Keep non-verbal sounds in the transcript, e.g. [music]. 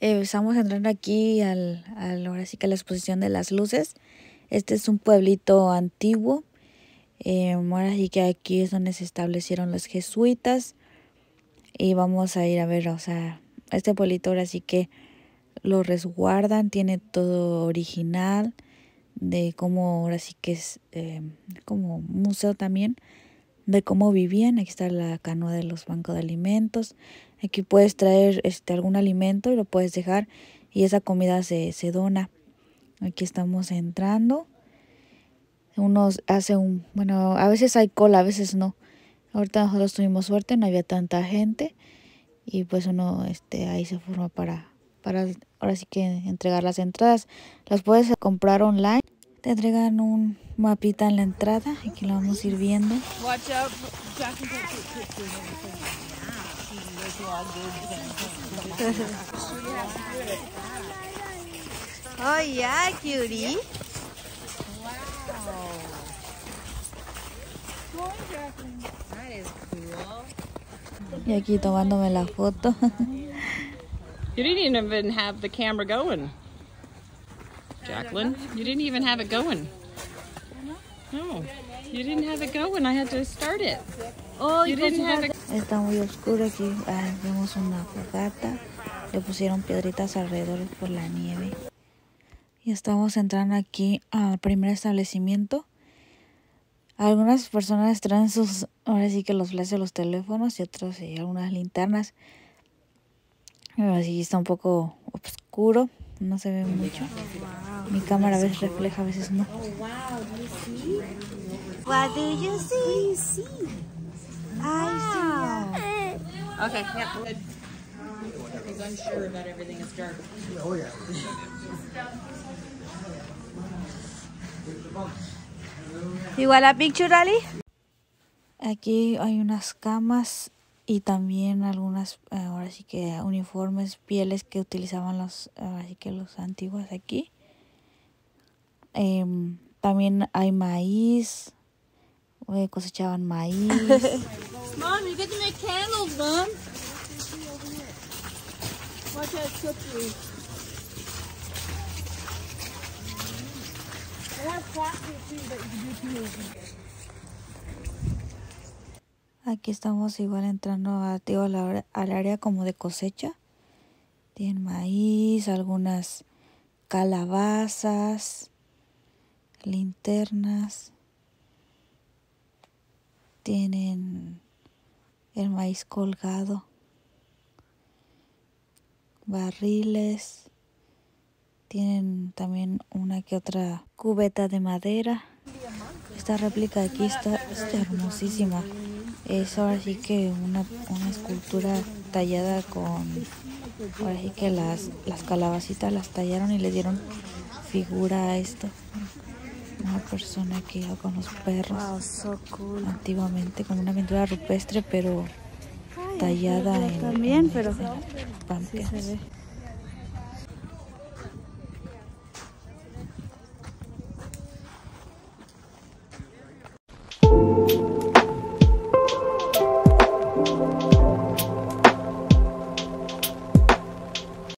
Eh, estamos entrando aquí al, al, ahora sí que a la exposición de las luces. Este es un pueblito antiguo. Eh, ahora sí que aquí es donde se establecieron los jesuitas. Y vamos a ir a ver, o sea, este pueblito ahora sí que lo resguardan, tiene todo original de cómo ahora sí que es eh, como museo también de cómo vivían. Aquí está la canoa de los bancos de alimentos. Aquí puedes traer este algún alimento y lo puedes dejar y esa comida se, se dona. Aquí estamos entrando. Unos hace un, bueno, a veces hay cola, a veces no. Ahorita nosotros tuvimos suerte, no había tanta gente y pues uno este ahí se forma para para ahora sí que entregar las entradas. Las puedes comprar online. Te entregan un mapita en la entrada. Aquí lo vamos a ir viendo. oh yeah, cutie. Y aquí tomándome la foto. You didn't even have the camera going. Jacqueline, you didn't even have it going. No, you didn't have it going. I had to start it. Oh, you didn't have it. Está muy oscuro aquí. Ah, vemos una fogata. Le pusieron piedritas alrededor por la nieve. Y estamos entrando aquí al primer establecimiento. Algunas personas traen sus, ahora sí que los flashes de los teléfonos y otros y algunas linternas. Así está un poco oscuro, no se ve mucho. Mi cámara a veces refleja, a veces no. What do you see? I see. Okay, yeah. He's unsure about everything. It's dark. Oh, yeah. You want a picture, Ali? Aquí hay unas camas y también algunas eh, ahora sí que uniformes pieles que utilizaban los ahora sí que los antiguos aquí em, también hay maíz eh, cosechaban maíz [laughs] Mom, you get to make candles, Mom. Watch that cookie. They have plastic too that you can do too. Aquí estamos igual entrando a, digo, al área como de cosecha. Tienen maíz, algunas calabazas, linternas. Tienen el maíz colgado, barriles. Tienen también una que otra cubeta de madera. Esta réplica aquí está, está hermosísima. Es ahora sí que una, una escultura tallada con, ahora sí que las, las calabacitas las tallaron y le dieron figura a esto. Una persona que iba con los perros Wow, so cool. antiguamente, como una pintura rupestre, pero tallada en, También, en- pero en sí pumpkins. se ve.